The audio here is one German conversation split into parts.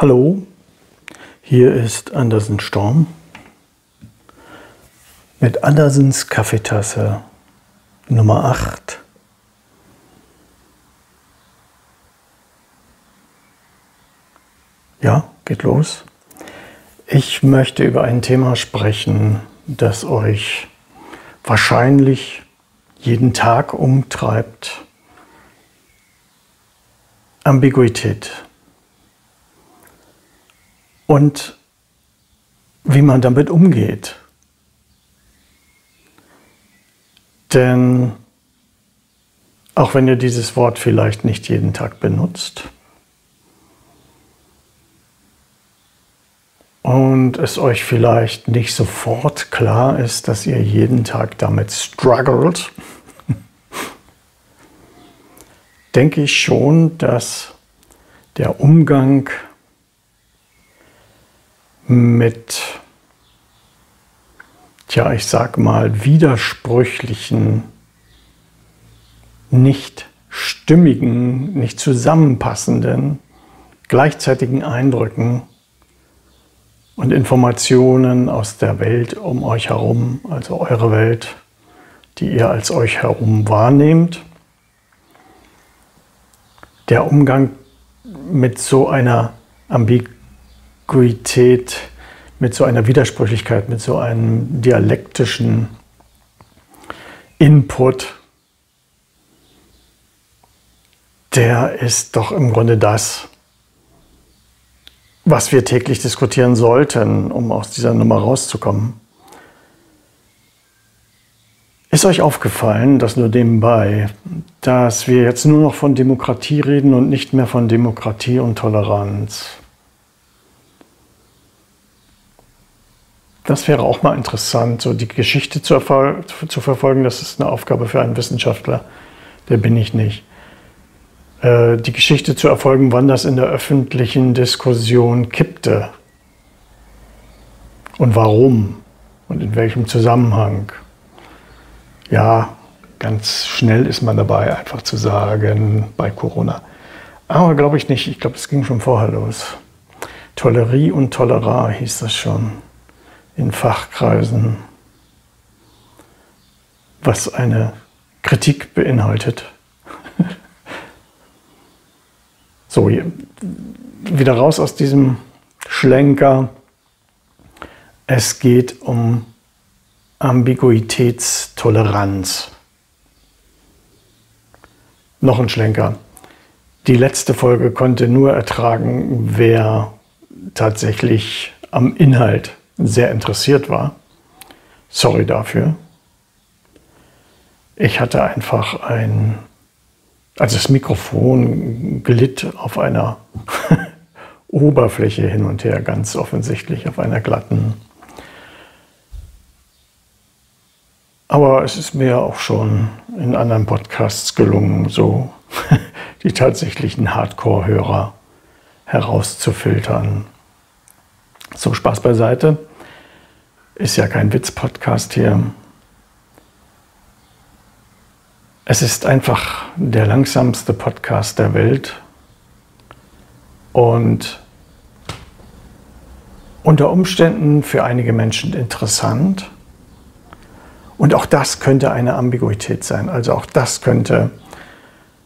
Hallo, hier ist Andersen Storm mit Andersens Kaffeetasse Nummer 8. Ja, geht los. Ich möchte über ein Thema sprechen, das euch wahrscheinlich jeden Tag umtreibt. Ambiguität. Und wie man damit umgeht. Denn auch wenn ihr dieses Wort vielleicht nicht jeden Tag benutzt, und es euch vielleicht nicht sofort klar ist, dass ihr jeden Tag damit struggelt, denke ich schon, dass der Umgang mit, ja, ich sag mal, widersprüchlichen, nicht stimmigen, nicht zusammenpassenden, gleichzeitigen Eindrücken und Informationen aus der Welt um euch herum, also eure Welt, die ihr als euch herum wahrnehmt. Der Umgang mit so einer Ambiguität, mit so einer Widersprüchlichkeit, mit so einem dialektischen Input, der ist doch im Grunde das, was wir täglich diskutieren sollten, um aus dieser Nummer rauszukommen. Ist euch aufgefallen, dass nur nebenbei, dass wir jetzt nur noch von Demokratie reden und nicht mehr von Demokratie und Toleranz? Das wäre auch mal interessant, so die Geschichte zu, zu verfolgen. Das ist eine Aufgabe für einen Wissenschaftler. Der bin ich nicht. Äh, die Geschichte zu erfolgen, wann das in der öffentlichen Diskussion kippte und warum und in welchem Zusammenhang. Ja, ganz schnell ist man dabei, einfach zu sagen, bei Corona. Aber glaube ich nicht, ich glaube, es ging schon vorher los. Tolerie und Tolerar hieß das schon in Fachkreisen, was eine Kritik beinhaltet. So, wieder raus aus diesem Schlenker. Es geht um Ambiguitätstoleranz. Noch ein Schlenker. Die letzte Folge konnte nur ertragen, wer tatsächlich am Inhalt sehr interessiert war. Sorry dafür. Ich hatte einfach ein also das Mikrofon glitt auf einer Oberfläche hin und her, ganz offensichtlich auf einer glatten. Aber es ist mir auch schon in anderen Podcasts gelungen, so die tatsächlichen Hardcore-Hörer herauszufiltern. So, Spaß beiseite. Ist ja kein Witz-Podcast hier. Es ist einfach der langsamste Podcast der Welt und unter Umständen für einige Menschen interessant. Und auch das könnte eine Ambiguität sein. Also auch das könnte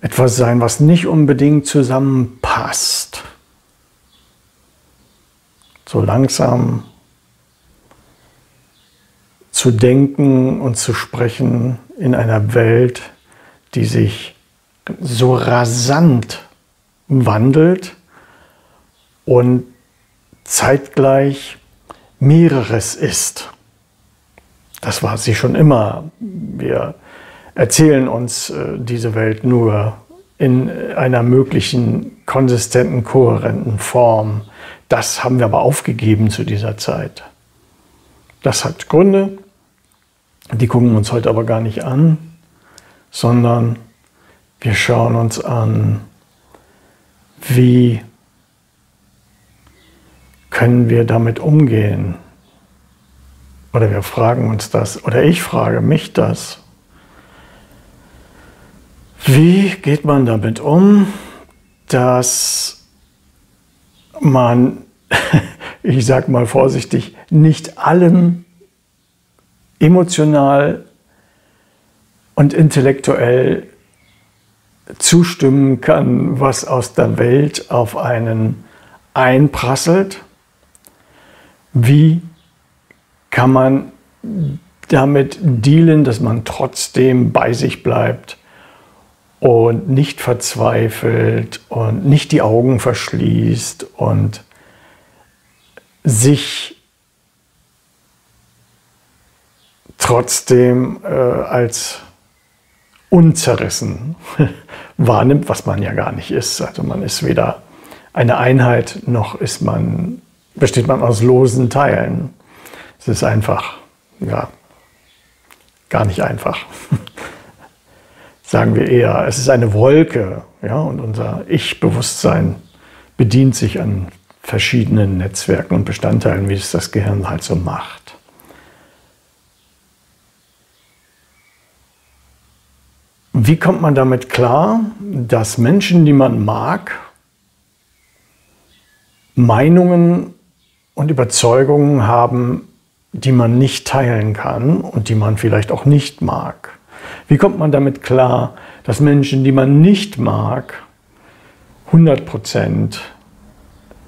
etwas sein, was nicht unbedingt zusammenpasst. So langsam zu denken und zu sprechen in einer Welt, die sich so rasant wandelt und zeitgleich mehreres ist. Das war sie schon immer. Wir erzählen uns äh, diese Welt nur in einer möglichen konsistenten, kohärenten Form. Das haben wir aber aufgegeben zu dieser Zeit. Das hat Gründe, die gucken wir uns heute aber gar nicht an sondern wir schauen uns an, wie können wir damit umgehen. Oder wir fragen uns das, oder ich frage mich das. Wie geht man damit um, dass man, ich sage mal vorsichtig, nicht allem emotional und intellektuell zustimmen kann, was aus der Welt auf einen einprasselt. Wie kann man damit dealen, dass man trotzdem bei sich bleibt und nicht verzweifelt und nicht die Augen verschließt und sich trotzdem äh, als unzerrissen wahrnimmt, was man ja gar nicht ist. Also man ist weder eine Einheit noch ist man, besteht man aus losen Teilen. Es ist einfach, ja, gar nicht einfach. Sagen wir eher, es ist eine Wolke, ja, und unser Ich-Bewusstsein bedient sich an verschiedenen Netzwerken und Bestandteilen, wie es das Gehirn halt so macht. Wie kommt man damit klar, dass Menschen, die man mag, Meinungen und Überzeugungen haben, die man nicht teilen kann und die man vielleicht auch nicht mag? Wie kommt man damit klar, dass Menschen, die man nicht mag, 100 Prozent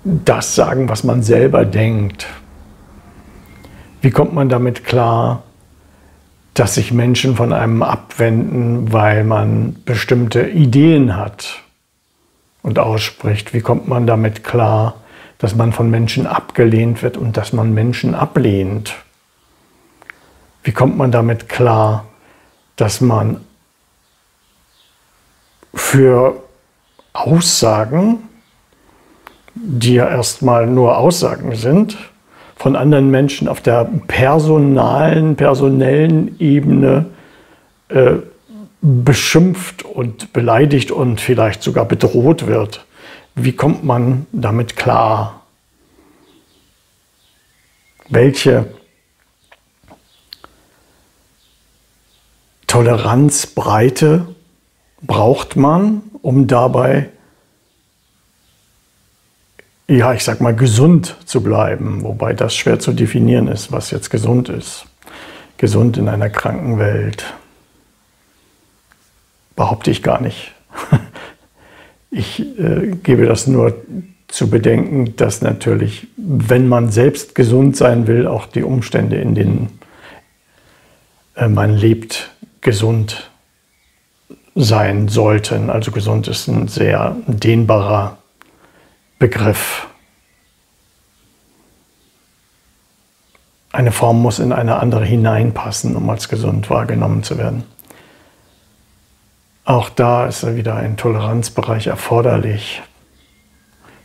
das sagen, was man selber denkt? Wie kommt man damit klar, dass sich Menschen von einem abwenden, weil man bestimmte Ideen hat und ausspricht? Wie kommt man damit klar, dass man von Menschen abgelehnt wird und dass man Menschen ablehnt? Wie kommt man damit klar, dass man für Aussagen, die ja erstmal nur Aussagen sind, von anderen Menschen auf der personalen, personellen Ebene äh, beschimpft und beleidigt und vielleicht sogar bedroht wird. Wie kommt man damit klar? Welche Toleranzbreite braucht man, um dabei ja, ich sag mal, gesund zu bleiben, wobei das schwer zu definieren ist, was jetzt gesund ist. Gesund in einer kranken Welt. Behaupte ich gar nicht. Ich äh, gebe das nur zu bedenken, dass natürlich, wenn man selbst gesund sein will, auch die Umstände, in denen äh, man lebt, gesund sein sollten. Also gesund ist ein sehr dehnbarer Begriff. Eine Form muss in eine andere hineinpassen, um als gesund wahrgenommen zu werden. Auch da ist wieder ein Toleranzbereich erforderlich.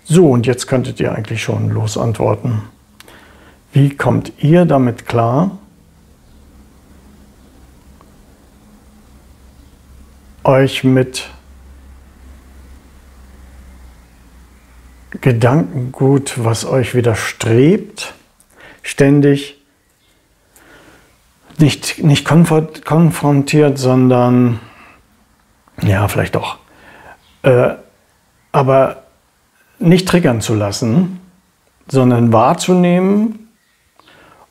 So, und jetzt könntet ihr eigentlich schon losantworten. Wie kommt ihr damit klar, euch mit Gedankengut, was euch widerstrebt, ständig nicht, nicht konfrontiert, sondern ja, vielleicht doch, äh, aber nicht triggern zu lassen, sondern wahrzunehmen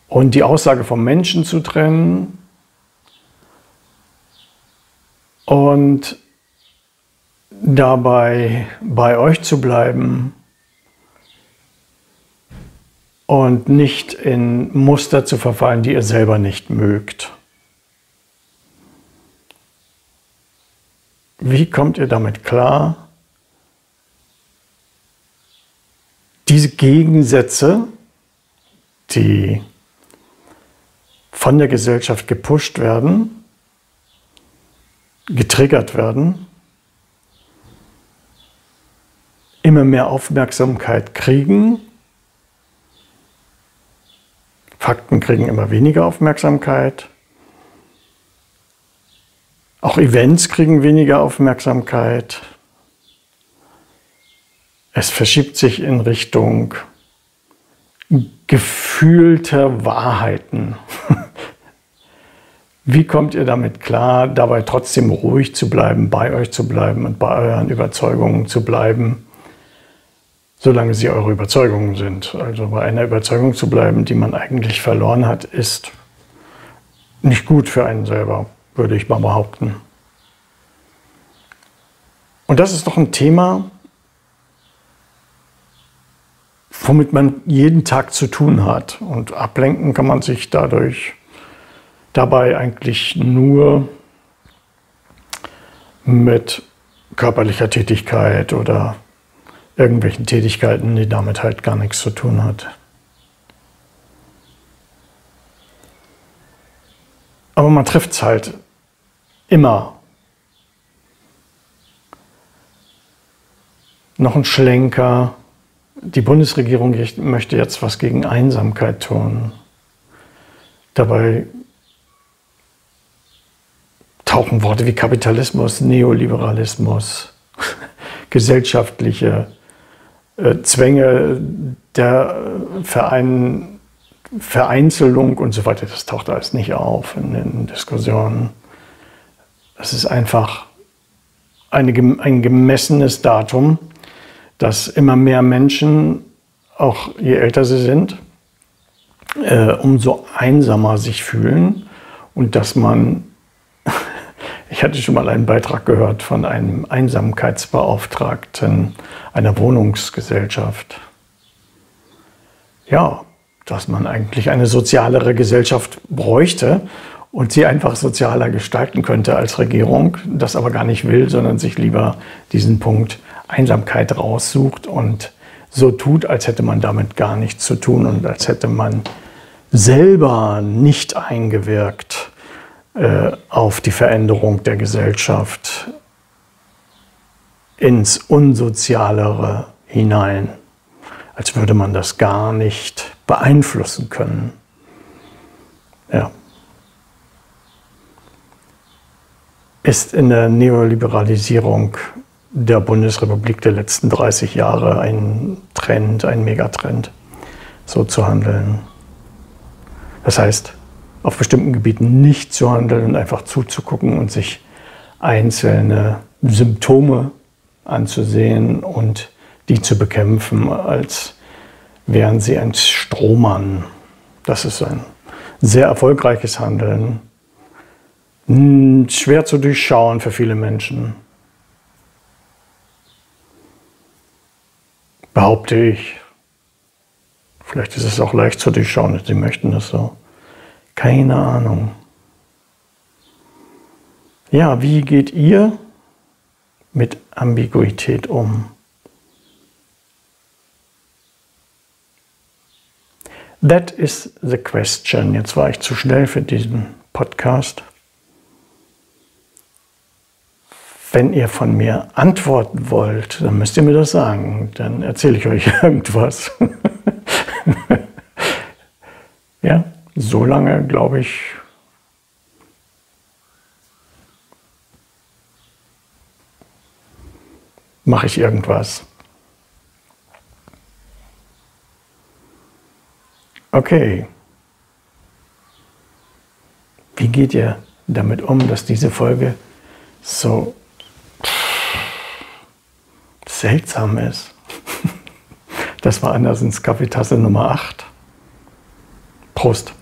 und die Aussage vom Menschen zu trennen und dabei bei euch zu bleiben und nicht in Muster zu verfallen, die ihr selber nicht mögt. Wie kommt ihr damit klar, diese Gegensätze, die von der Gesellschaft gepusht werden, getriggert werden, immer mehr Aufmerksamkeit kriegen Fakten kriegen immer weniger Aufmerksamkeit. Auch Events kriegen weniger Aufmerksamkeit. Es verschiebt sich in Richtung gefühlter Wahrheiten. Wie kommt ihr damit klar, dabei trotzdem ruhig zu bleiben, bei euch zu bleiben und bei euren Überzeugungen zu bleiben, solange sie eure Überzeugungen sind. Also bei einer Überzeugung zu bleiben, die man eigentlich verloren hat, ist nicht gut für einen selber, würde ich mal behaupten. Und das ist doch ein Thema, womit man jeden Tag zu tun hat. Und ablenken kann man sich dadurch dabei eigentlich nur mit körperlicher Tätigkeit oder irgendwelchen Tätigkeiten, die damit halt gar nichts zu tun hat. Aber man trifft es halt immer. Noch ein Schlenker. Die Bundesregierung möchte jetzt was gegen Einsamkeit tun. Dabei tauchen Worte wie Kapitalismus, Neoliberalismus, gesellschaftliche Zwänge der Verein, Vereinzelung und so weiter, das taucht alles nicht auf in den Diskussionen. Es ist einfach eine, ein gemessenes Datum, dass immer mehr Menschen, auch je älter sie sind, äh, umso einsamer sich fühlen und dass man ich hatte schon mal einen Beitrag gehört von einem Einsamkeitsbeauftragten einer Wohnungsgesellschaft. Ja, dass man eigentlich eine sozialere Gesellschaft bräuchte und sie einfach sozialer gestalten könnte als Regierung, das aber gar nicht will, sondern sich lieber diesen Punkt Einsamkeit raussucht und so tut, als hätte man damit gar nichts zu tun und als hätte man selber nicht eingewirkt äh, auf die Veränderung der Gesellschaft ins Unsozialere hinein, als würde man das gar nicht beeinflussen können. Ja. Ist in der Neoliberalisierung der Bundesrepublik der letzten 30 Jahre ein Trend, ein Megatrend, so zu handeln. Das heißt, auf bestimmten Gebieten nicht zu handeln und einfach zuzugucken und sich einzelne Symptome anzusehen und die zu bekämpfen, als wären sie ein Strohmann. Das ist ein sehr erfolgreiches Handeln. Hm, schwer zu durchschauen für viele Menschen. Behaupte ich. Vielleicht ist es auch leicht zu durchschauen, sie möchten es so. Keine Ahnung. Ja, wie geht ihr mit Ambiguität um? That is the question. Jetzt war ich zu schnell für diesen Podcast. Wenn ihr von mir antworten wollt, dann müsst ihr mir das sagen. Dann erzähle ich euch irgendwas. ja? So lange, glaube ich, mache ich irgendwas. Okay. Wie geht ihr damit um, dass diese Folge so seltsam ist? Das war Andersens Kaffeetasse Nummer 8. Prost.